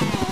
Yay!